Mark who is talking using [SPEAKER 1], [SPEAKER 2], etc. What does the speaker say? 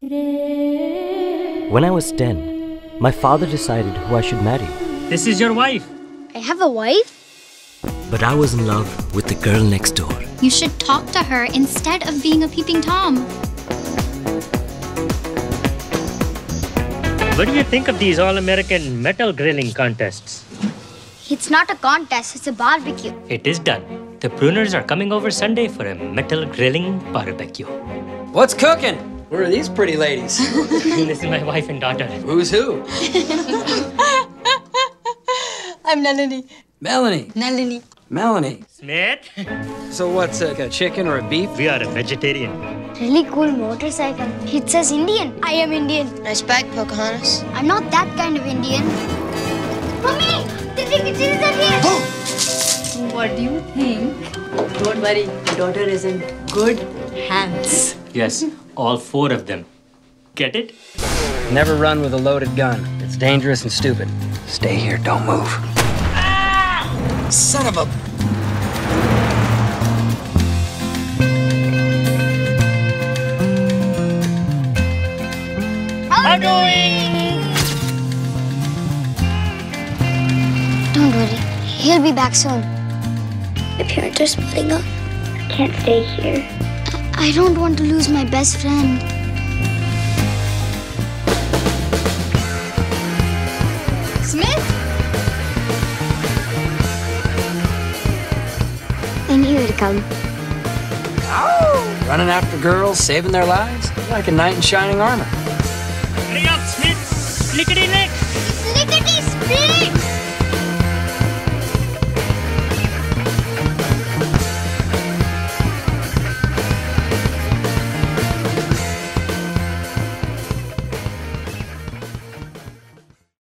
[SPEAKER 1] When I was 10, my father decided who I should marry.
[SPEAKER 2] This is your wife.
[SPEAKER 3] I have a wife?
[SPEAKER 1] But I was in love with the girl next door.
[SPEAKER 4] You should talk to her instead of being a peeping Tom.
[SPEAKER 2] What do you think of these all American metal grilling contests?
[SPEAKER 3] It's not a contest, it's a barbecue.
[SPEAKER 2] It is done. The Brewers are coming over Sunday for a metal grilling barbecue.
[SPEAKER 5] What's cooking? Where are these pretty ladies?
[SPEAKER 2] this is my wife and daughter.
[SPEAKER 5] Who's who?
[SPEAKER 6] I'm Nalini.
[SPEAKER 5] Melanie.
[SPEAKER 6] Nalini.
[SPEAKER 5] Melanie.
[SPEAKER 2] Smith,
[SPEAKER 5] So what's a, a chicken or a beef?
[SPEAKER 2] we are a vegetarian.
[SPEAKER 3] Really cool motorcycle. It says Indian. I am Indian.
[SPEAKER 6] Nice bag, Pocahontas.
[SPEAKER 3] I'm not that kind of Indian. Mommy! The tickets are here! Oh!
[SPEAKER 7] What do you think? Don't worry, your daughter is in good hands.
[SPEAKER 2] Yes, all four of them. Get it?
[SPEAKER 5] Never run with a loaded gun. It's dangerous and stupid. Stay here, don't move. Son of a.
[SPEAKER 3] Don't worry. He'll be back soon. My parents are splitting up. I can't stay here. I don't want to lose my best friend.
[SPEAKER 4] Smith?
[SPEAKER 3] I knew it'd come.
[SPEAKER 5] Running after girls, saving their lives? Like a knight in shining armor.
[SPEAKER 2] Hurry up, Smith! Lickety lick!
[SPEAKER 3] Lickety split!